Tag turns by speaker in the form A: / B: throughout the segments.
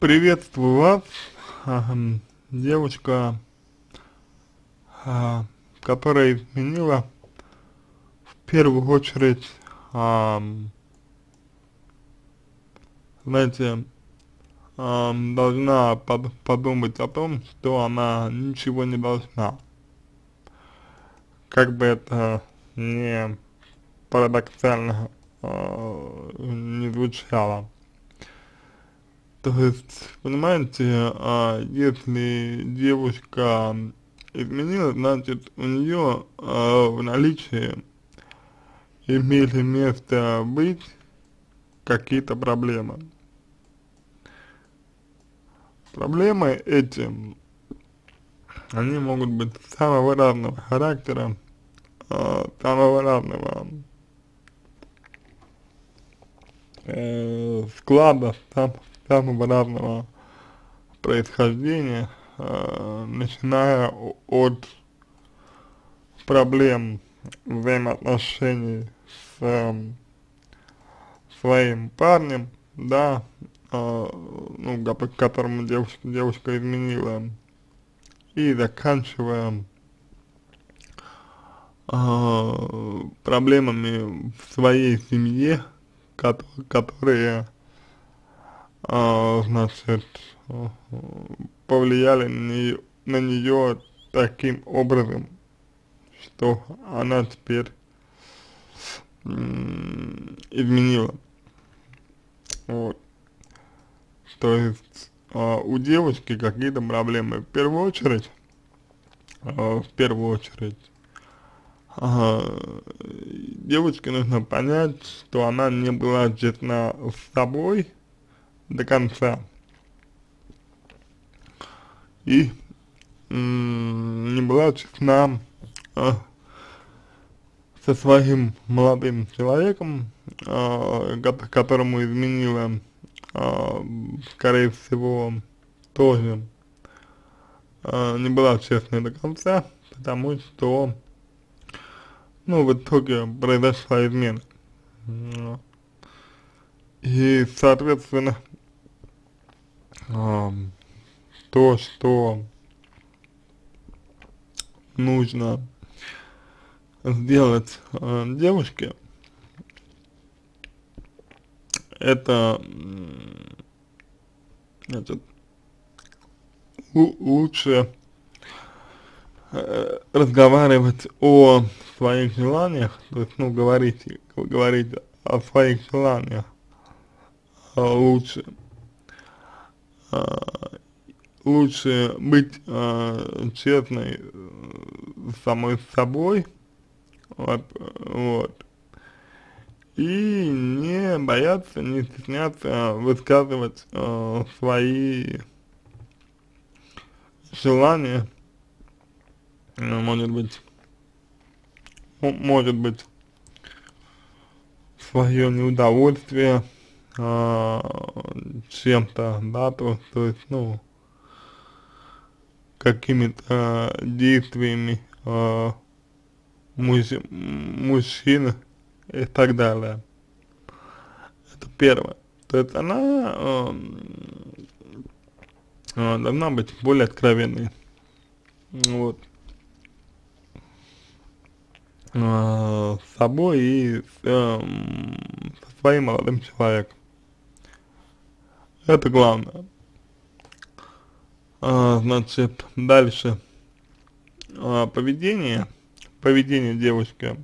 A: Приветствую вас, девушка, а, которая изменила в первую очередь, а, знаете, а, должна под, подумать о том, что она ничего не должна. Как бы это не парадоксально э, не звучало. То есть, понимаете, а, если девушка изменила, значит, у нее а, в наличии имели место быть какие-то проблемы. Проблемы эти, они могут быть самого разного характера, э, самого разного э, склада, сам, самого разного происхождения, э, начиная от проблем взаимоотношений с э, своим парнем, да, э, ну, которому девушка, девушка изменила, и заканчивая э, проблемами в своей семье, которые, э, значит, повлияли на нее, таким образом, что она теперь изменила. Вот. То есть э, у девушки какие-то проблемы. В первую очередь, э, в первую очередь, девочке нужно понять, что она не была честна с собой до конца. И не была честна э, со своим молодым человеком, э, которому изменила, э, скорее всего, тоже э, не была честной до конца, потому что ну, в итоге произошла измена. И, соответственно, э, то, что нужно сделать э, девушке, это, значит, лучше э, разговаривать о своих желаниях, то есть, ну, говорить, говорить о своих желаниях э, лучше, лучше быть э, честной э, самой собой, вот, вот, и не бояться, не стесняться высказывать э, свои желания, ну, может быть, может быть, свое неудовольствие э, чем-то, да, то, то есть, ну, какими-то действиями э, муж, мужчины и так далее. Это первое. То есть она э, должна быть более откровенной. Вот. С собой и с, э, со своим молодым человеком. Это главное. А, значит, дальше. А, поведение, поведение девушки,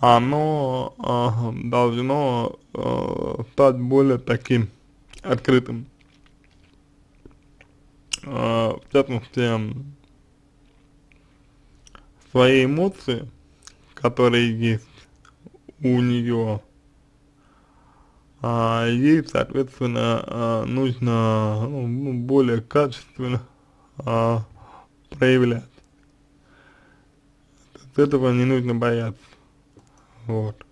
A: оно а, должно а, стать более таким открытым. А, в частности, свои эмоции, которые есть у нее, а ей, соответственно, а, нужно ну, ну, более качественно а, проявлять. От этого не нужно бояться. Вот.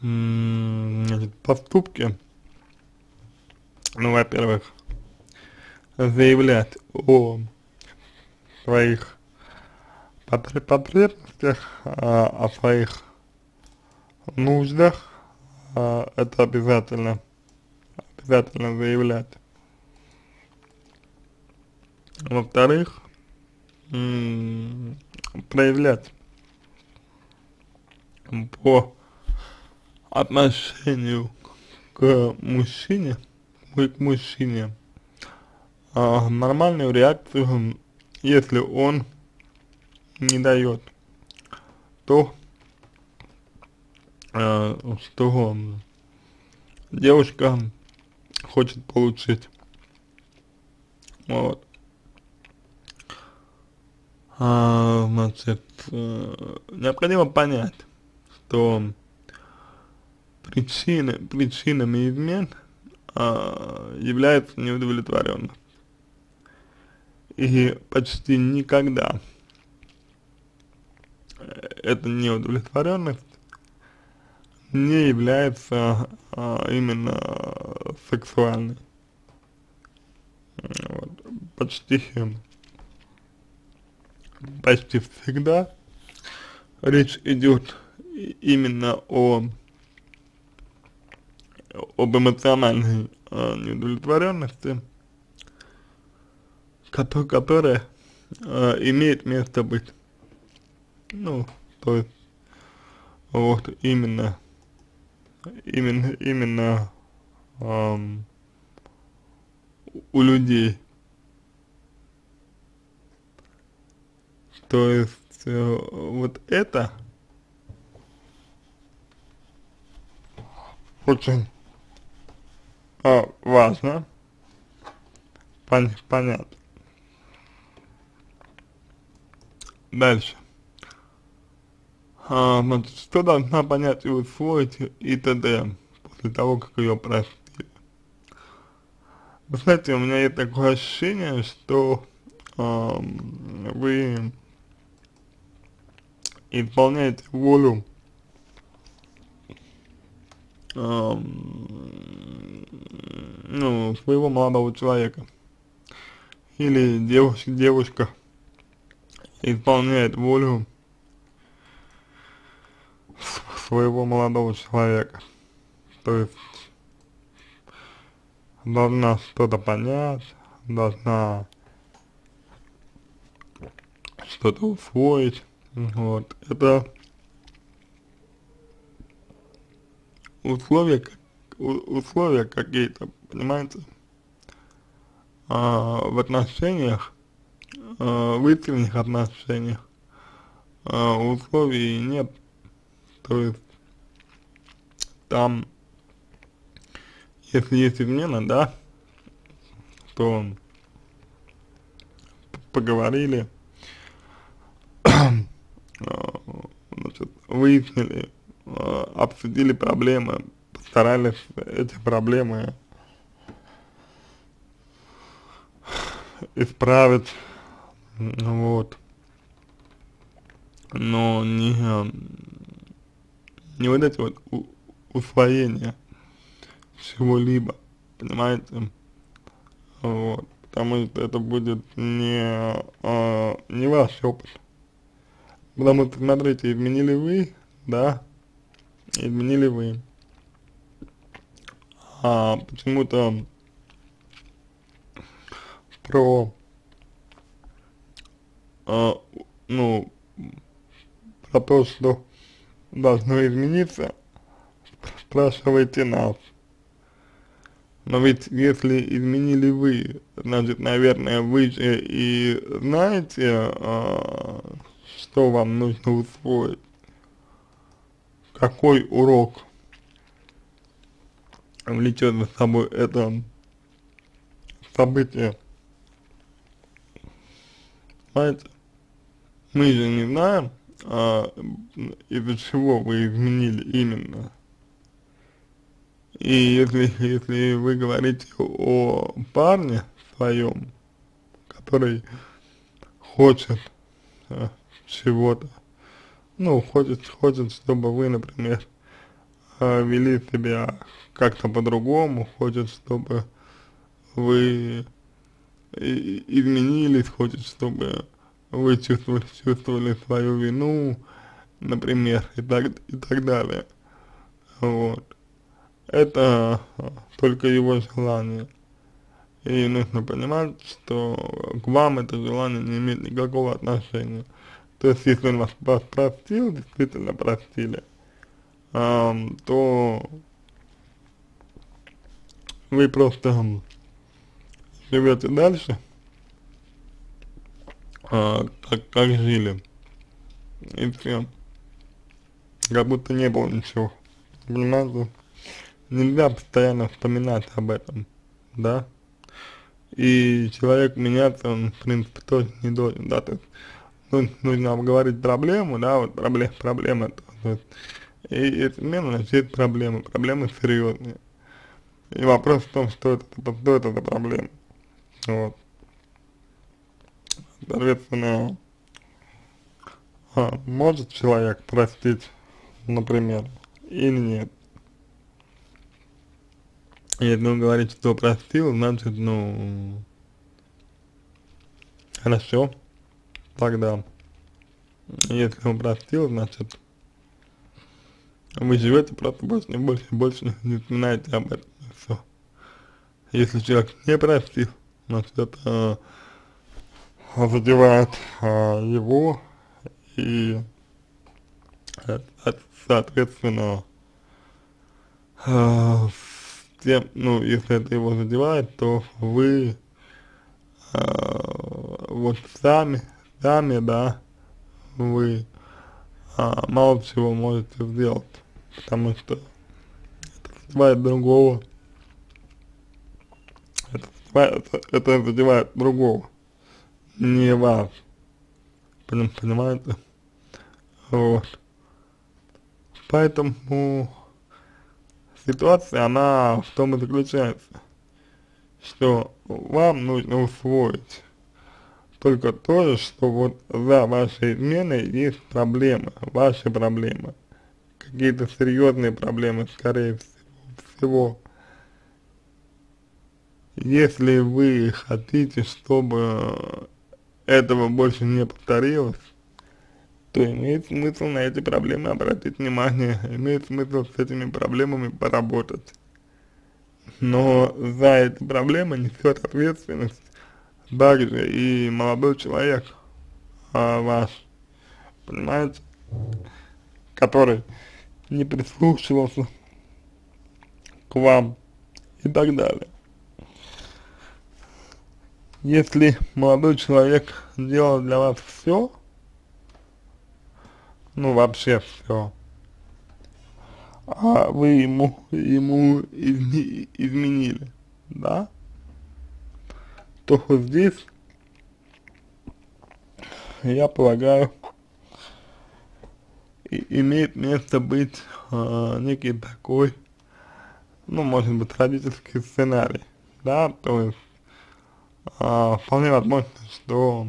A: Значит, поступки, ну, во-первых, заявлять о своих потребностях, а, о своих нуждах, а, это обязательно, обязательно заявлять. Во-вторых, проявлять по отношению к мужчине, к мужчине, а, нормальную реакцию, если он не дает, то что девушка хочет получить. Вот. А, значит, необходимо понять, что причины, причинами измен а, является неудовлетворенность. И почти никогда эта неудовлетворенность не является а, именно сексуальной. Вот. Почти, почти всегда речь идет именно о об эмоциональной э, неудовлетворенности, который, которая э, имеет место быть. Ну, то есть, вот именно, именно, именно эм, у людей. То есть, э, вот это очень а, важно пон понять. Дальше. А, значит, что должна понять и усвоить и т.д. после того, как ее простили. Вы знаете, у меня есть такое ощущение, что э, вы исполняете волю ну, своего молодого человека. Или девушка, девушка исполняет волю своего молодого человека. То есть должна что-то понять, должна что-то усвоить. Вот. Это условия, условия какие-то, понимаете, а, в отношениях, а, в искренних отношениях а, условий нет, то есть там, если есть измена, да, то поговорили, значит, выяснили, обсудили проблемы, старались эти проблемы исправить, вот, но не, не вот эти вот усвоения чего-либо, понимаете, вот, потому что это будет не, а, не ваш опыт, потому что, смотрите, изменили вы, да, изменили вы, а почему-то про, а, ну, про то, что должно измениться, спрашивайте нас. Но ведь если изменили вы, значит, наверное, вы же и знаете, а, что вам нужно усвоить, какой урок влечет за собой это событие. Понимаете? Мы же не знаем, а, из-за чего вы изменили именно. И если, если вы говорите о парне своем, который хочет а, чего-то, ну, хочет, хочет, чтобы вы, например, а, вели себя как-то по-другому, хочет, чтобы вы изменились, хочет, чтобы вы чувствовали, чувствовали свою вину, например, и так, и так далее. Вот. Это только его желание. И нужно понимать, что к вам это желание не имеет никакого отношения. То есть, если он вас простил, действительно простили, эм, то вы просто живете дальше, э, как, как жили, и все. Как будто не было ничего. Понимаете? Нельзя постоянно вспоминать об этом, да? И человек меняться, он, в принципе, тоже не должен, да, то есть ну, нужно обговорить проблему, да, вот проблем, проблема, то, то есть, и эти смены, значит, проблемы, проблемы серьезные. И вопрос в том, что это, что это за проблема, вот. Соответственно, а, может человек простить, например, или нет. Если он говорит, что простил, значит, ну, хорошо, тогда, если он простил, значит, вы живете просто больше, не больше, больше не вспоминаете об этом, все. Если человек не простил, значит, это э, задевает э, его и, э, соответственно, э, тем, ну, если это его задевает, то вы э, вот сами, сами, да, вы э, мало чего можете сделать, потому что это задевает другого, это задевает, это задевает другого, не вас, понимаете, вот, поэтому ситуация, она в том и заключается, что вам нужно усвоить только то, что вот за вашей изменой есть проблемы, ваши проблемы, какие-то серьезные проблемы, скорее всего. Если вы хотите, чтобы этого больше не повторилось, то имеет смысл на эти проблемы обратить внимание, имеет смысл с этими проблемами поработать. Но за эти проблемы несет ответственность также и молодой человек а, ваш, понимаете, который не прислушивался к вам и так далее. Если молодой человек делал для вас все, ну вообще все. А вы ему, ему изме, изменили, да? То здесь, я полагаю, и, имеет место быть э, некий такой, ну, может быть, родительский сценарий, да, то есть, э, вполне возможно, что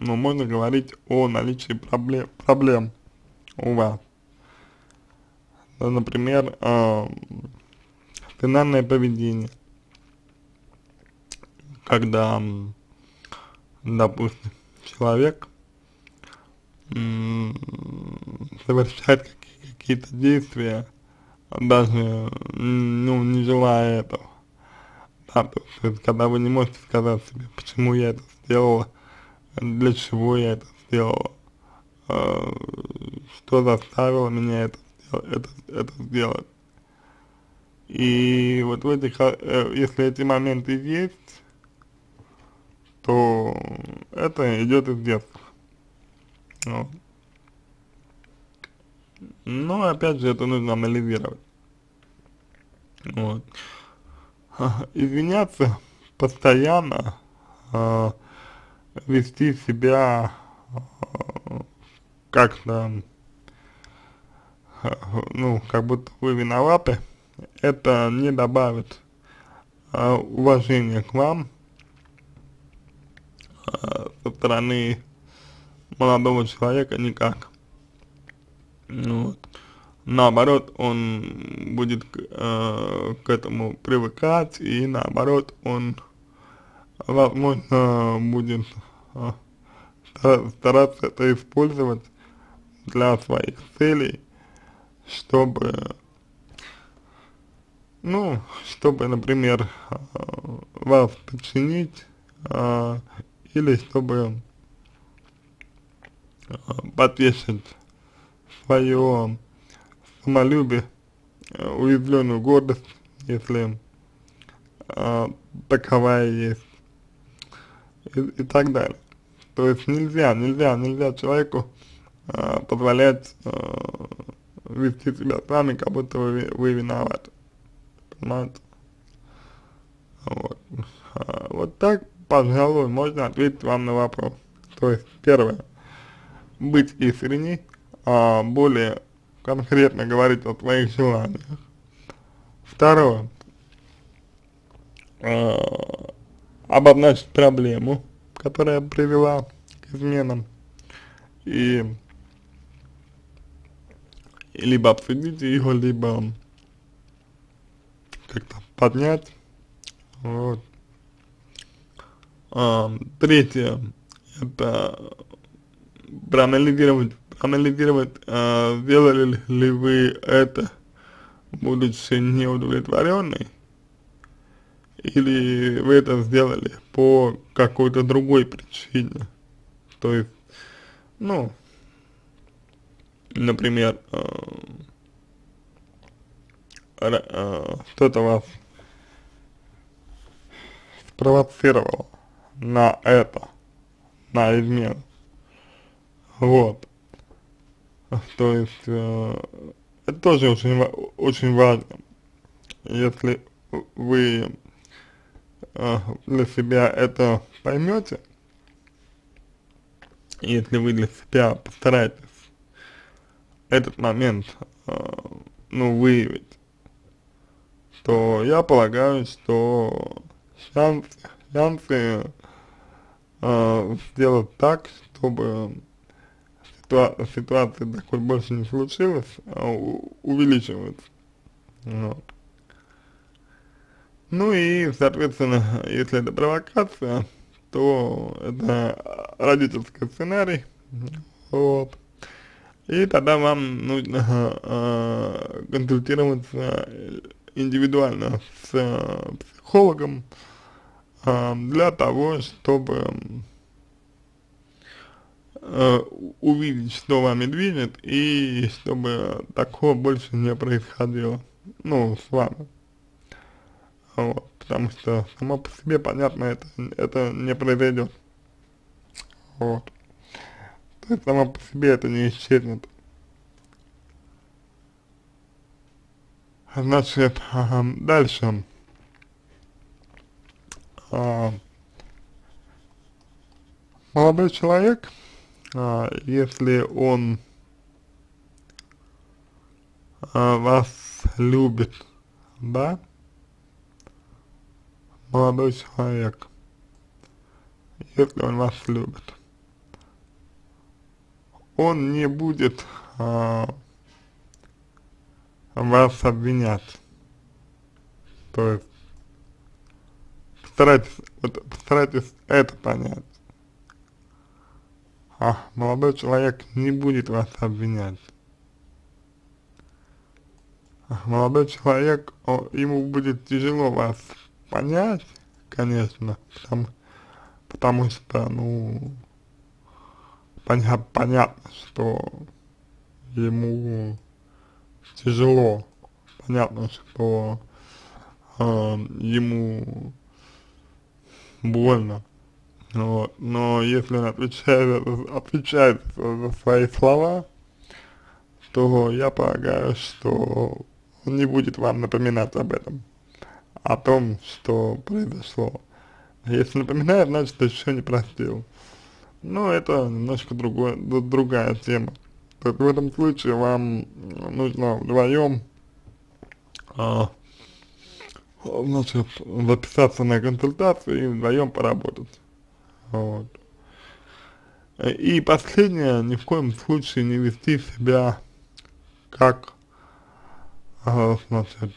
A: но можно говорить о наличии проблем, проблем у вас. Например, э, сценарное поведение, когда, допустим, человек совершает какие-то действия, даже, ну, не желая этого. Да, то есть, когда вы не можете сказать себе, почему я это сделала, для чего я это сделала, э, что заставило меня это, это, это сделать. И вот в этих, э, если эти моменты есть, то это идет из детства. Вот. Но опять же это нужно анализировать. Вот. Извиняться постоянно э, вести себя э, как-то, э, ну, как будто вы виноваты, это не добавит э, уважения к вам со стороны молодого человека никак. Ну, вот. Наоборот, он будет э, к этому привыкать, и наоборот, он возможно, будет а, стараться это использовать для своих целей, чтобы, ну, чтобы, например, вас подчинить, а, или чтобы а, потешить свое самолюбие, уязвленную гордость, если а, таковая есть, и, и так далее. То есть нельзя, нельзя, нельзя человеку а, позволять а, вести себя с вами, как будто вы, вы виноваты. Понимаете? Вот. А, вот так, пожалуй, можно ответить вам на вопрос. То есть, первое, быть искренней, а более конкретно говорить о своих желаниях. Второе, э, обозначить проблему, которая привела к изменам, и либо обсудить ее, либо как-то поднять. Вот. А, третье, это проанализировать, проанализировать, а, сделали ли вы это, будучи неудовлетворенной, или вы это сделали по какой-то другой причине. То есть, ну, например, э, э, что-то вас спровоцировало на это, на измену. Вот. То есть, э, это тоже очень, очень важно. Если вы э, для себя это поймете, если вы для себя постараетесь этот момент, э, ну, выявить, то я полагаю, что шансы, шансы э, сделать так, чтобы ситуа ситуация такой больше не случилось, а увеличиваются. Вот. Ну и, соответственно, если это провокация, то это родительский сценарий, вот. И тогда вам нужно э, консультироваться индивидуально с э, психологом э, для того, чтобы э, увидеть, что вами движет, и чтобы такого больше не происходило, ну, с вами. Вот, потому что само по себе, понятно, это, это не произойдет. Вот. То есть само по себе это не исчезнет. Значит, дальше. А, молодой человек, а, если он а, вас любит, да, молодой человек, если он вас любит, он не будет а, вас обвинять. То есть постарайтесь, вот, постарайтесь это понять. А молодой человек не будет вас обвинять. А молодой человек, он, ему будет тяжело вас понять, конечно, потому, потому что, ну, поня понятно, что ему тяжело, понятно, что э, ему больно, вот, но если он отвечает, отвечает за свои слова, то я полагаю, что он не будет вам напоминать об этом, о том, что произошло. Если напоминает, значит, еще не простил. Но это немножко другое, другая тема. То есть в этом случае вам нужно вдвоем а, значит, записаться на консультацию и вдвоем поработать. Вот. И последнее, ни в коем случае не вести себя как, а, значит,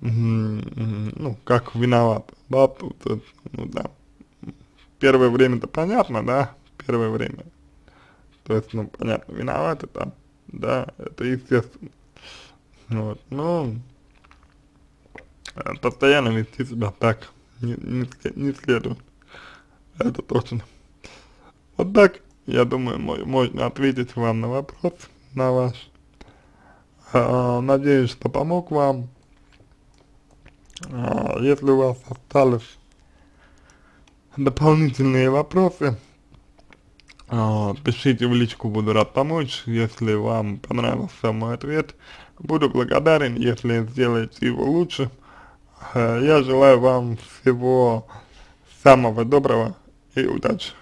A: ну, как виноват, да, тут, ну, да, первое время-то понятно, да, первое время, то есть, ну, понятно, виноваты там, да, это естественно, вот, но постоянно вести себя так не, не, не следует, это точно. Вот так, я думаю, можно ответить вам на вопрос, на ваш. А, надеюсь, что помог вам. А, если у вас остались дополнительные вопросы, а, пишите в личку, буду рад помочь. Если вам понравился мой ответ, буду благодарен, если сделаете его лучше. А, я желаю вам всего самого доброго и удачи.